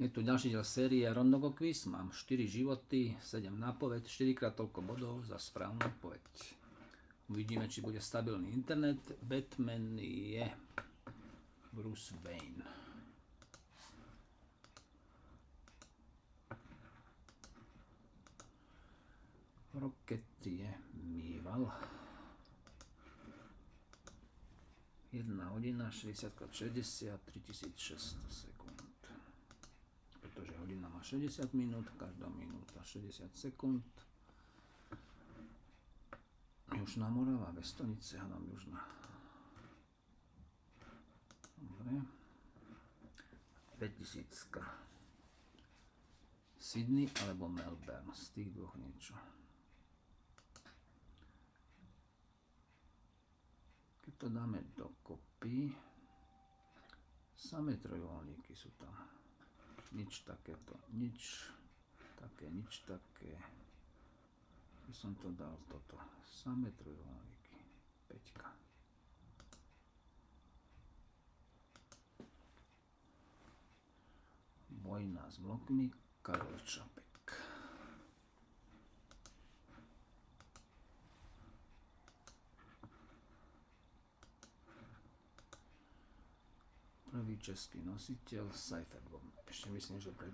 Je tu ďalší diel série Rondogo Quiz. Mám 4 životy, 7 nápoved, 4 krát toľko bodov za správnu odpoveď. Uvidíme, či bude stabilný internet. Batman je Bruce Wayne. Rocket je Mýval. 1 hodina 60 60 3600 sekúnd. Pretože hodina má 60 minút, každá minúta 60 sekúnd. Južná Morava, Vestonice, hádam Južná. Dobre. 5000. Sydney alebo Melbourne, z tých dvoch niečo. Keď to dáme dokopy, samé trojuholníky sú tam. Nič takéto, nič také, nič také. By som to dal toto. Samé trojuholníky. Peťka. Vojna s blokmi, Karol Čapek. Prvý český nositeľ Cypherbomb. Ešte myslím, že pre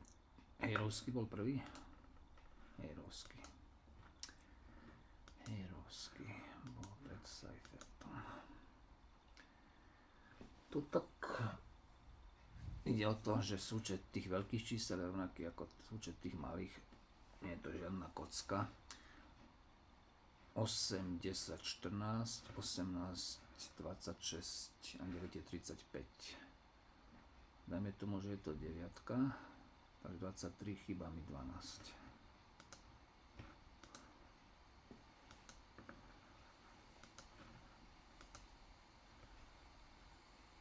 Hejrovský bol prvý. Hejrovský. Hejrovský bol pred Cyphertom. Tu tak ide o to, že súčet tých veľkých čísel je rovnaký ako súčet tých malých. Nie je to žiadna kocka. 8, 10, 14, 18, 26 a 9 je 35 dajme tomu, že je to 9, tak 23 chýba mi 12.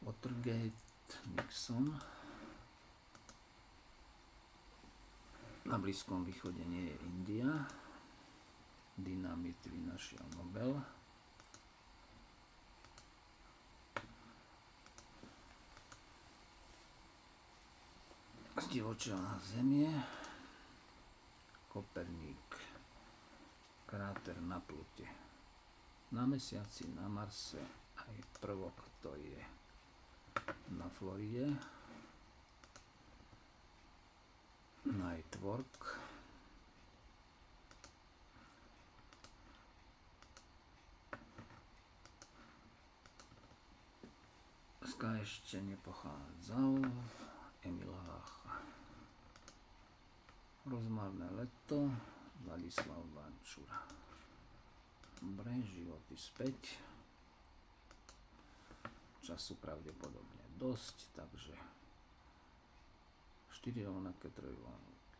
Watergate, Nixon. Na Blízkom východe nie je India. Dynamit vynašiel Nobel. Zdivočela Zemie, Koperník, kráter na Plute. Na Mesiaci, na Marse aj prvok to je na Floride. Nightwork. Ska ešte nepochádzal. Emil Hácha. Rozmarné leto, Vladislav Vančura. Dobre, životy späť. Času pravdepodobne dosť, takže 4 rovnaké trojuholníky.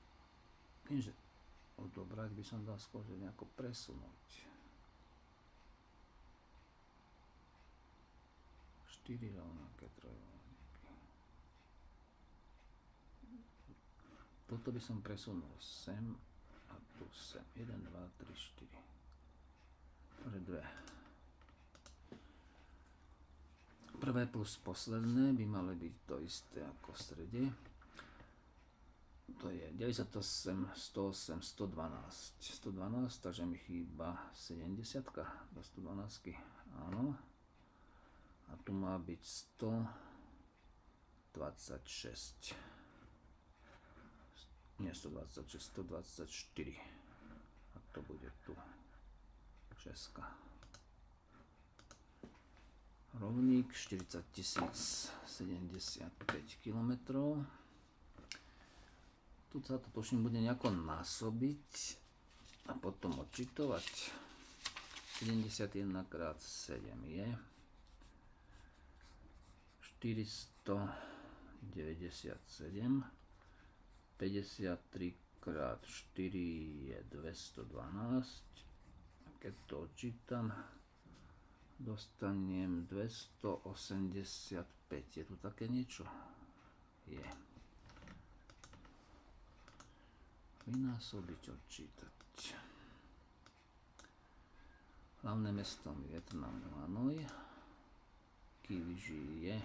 Keďže odobrať by som dal skôr, že nejako presunúť. 4 rovnaké trojuholníky. Toto by som presunul sem a tu sem. 1, 2, 3, 4. Dobre, dve. Prvé plus posledné by mali byť to isté ako v strede. To je 98, 108, 112. 112, takže mi chýba 70 do 112. Áno. A tu má byť 126 nie 126, 124 a to bude tu Česka. Rovník 40 075 km tu sa to tuším bude nejako násobiť a potom odčitovať. 71 x 7 je 497 53 krát 4 je 212. A keď to odčítam, dostanem 285. Je tu také niečo? Je. Vynásobiť, odčítať. Hlavné mesto Vietnam Hanoi. Kiwi žije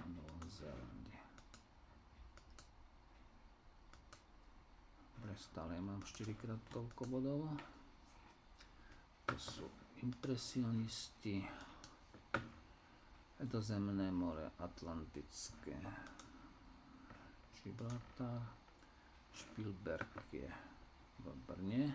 v Novom stále mám 4 krát toľko bodov. To sú impresionisti, Stredozemné more, Atlantické, Gibraltar, Spielberg je v Brne.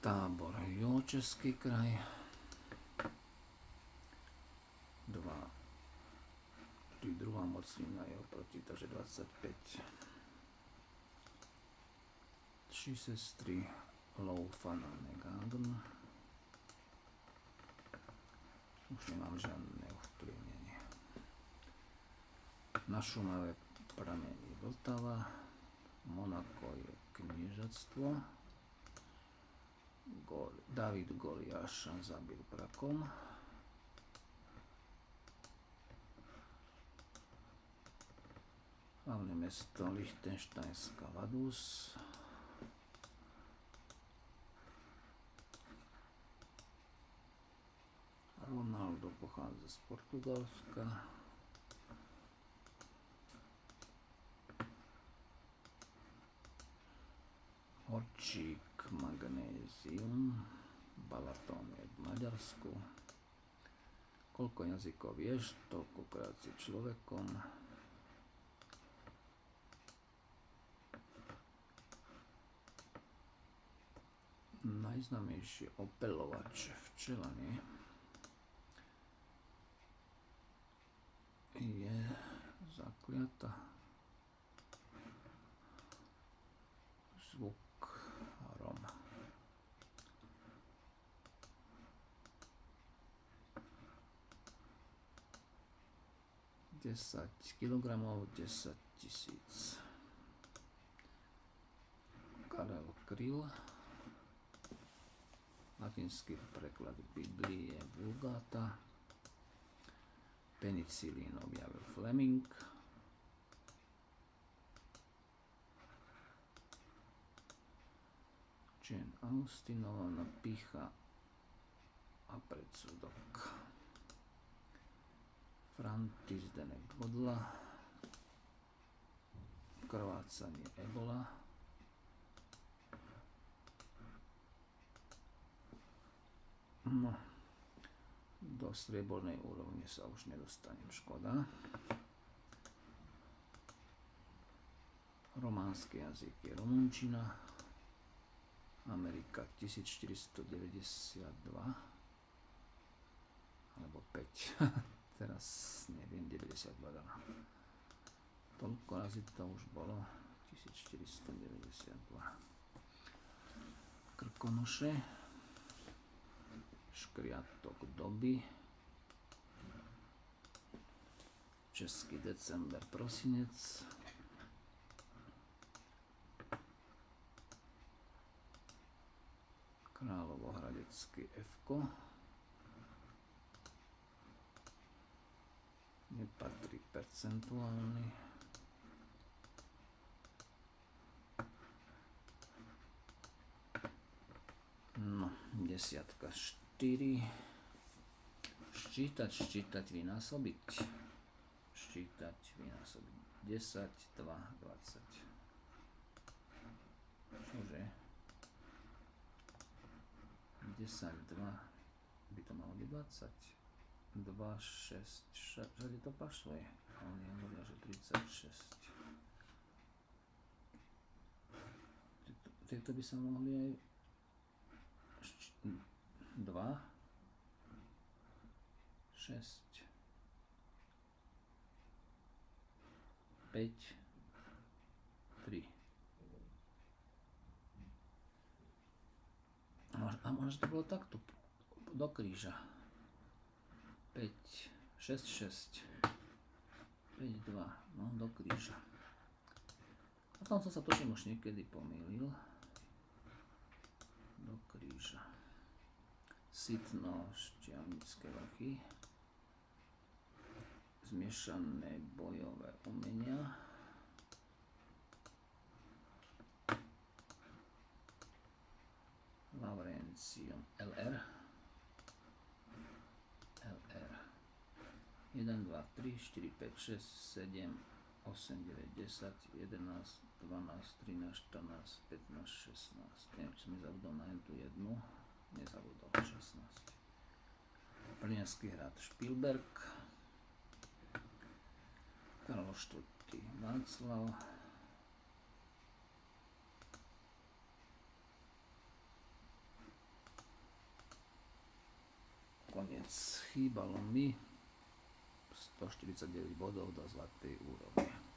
Tábor Jočeský kraj. 25 tři sestry Loufan a Negadon. Už nemám žádné ovplyvnenie. Na Šumave pramení Vltava, Monako je kniežatstvo, David Goliáša zabil prakom, hlavné mesto Lichtensteinská Vadus, Ronaldo pochádza z Portugalska. Horčík, magnézium, Balatón je v Maďarsku. Koľko jazykov vieš, toľkokrát si človekom. Najznamejší opelovač včela, nie? je zakliata zvuk rom. Desať kilogramov, desať tisíc. Karel Kryl. Latinský preklad Biblie Vulgata penicilín objavil Fleming. Jane Austinová na pícha a predsudok. Frantis Denek Godla. Krvácanie Ebola. Do striebornej úrovne sa už nedostanem, škoda. Románsky jazyk je Romunčina, Amerika 1492 alebo 5 teraz neviem 92 dana toľko razy to už bolo. 1492 krkonoše škriatok doby, český december, prosinec, Královohradecký F. Nepatrí percentuálny. No, desiatka 4 ščítať, ščítať, vynásobiť. Ščítať, vynásobiť. 10, 2, 20 čože? 10, 2 by to malo byť 20 2, 6, 6 že to pašle a oni hovoria, že 36 tieto by sa mohli aj 2, 6, 5, 3. A možno to bolo takto, do kríža. 5, 6, 6, 5, 2, no do kríža. A tam som sa tuším už niekedy pomýlil. Do kríža sitno šťavnické vrchy, zmiešané bojové umenia, Laurencium LR, LR 1, 2, 3, 4, 5, 6, 7, 8, 9, 10, 11, 12, 13, 14, 15, 16. Neviem, či som nezabudol na jednu. Nezabudol, 16. Plnianský hrad Špilberg. Karol IV. Václav. Konec. Chýbalo mi 149 bodov do zlatej úrovne.